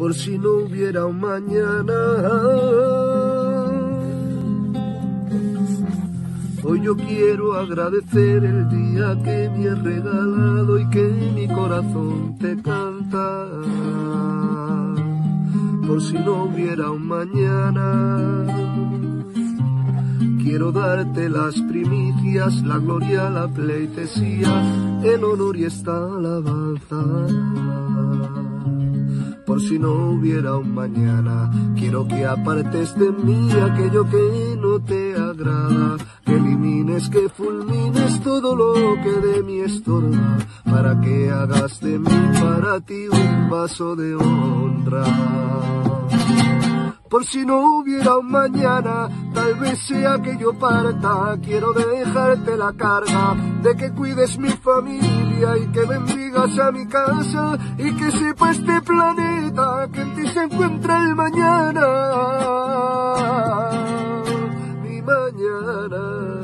por si no hubiera un mañana. Hoy yo quiero agradecer el día que me has regalado y que mi corazón te canta. Por si no hubiera un mañana. Quiero darte las primicias, la gloria, la pleitesía, el honor y esta alabanza si no hubiera un mañana. Quiero que apartes de mí aquello que no te agrada, que elimines, que fulmines todo lo que de mí estorba, para que hagas de mí para ti un vaso de honra. Por si no hubiera un mañana, tal vez sea que yo parta. Quiero dejarte la carga de que cuides mi familia y que bendigas a mi casa y que sepa este planeta que en ti se encuentra el mañana. Mi mañana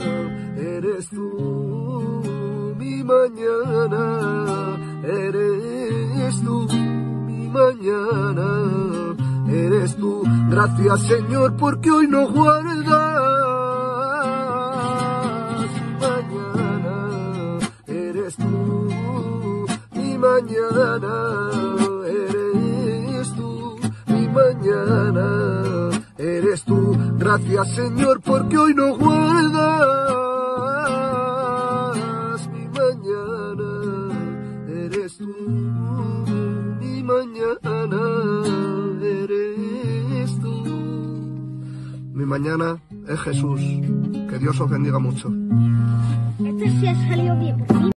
eres tú, mi mañana eres tú, mi mañana eres tú. Gracias Señor porque hoy no guardas. Mañana eres tú, mi mañana eres tú, mi mañana eres tú. Gracias Señor porque hoy no guardas. Mi mañana eres tú, mi mañana Mi mañana es Jesús. Que Dios os bendiga mucho. Este.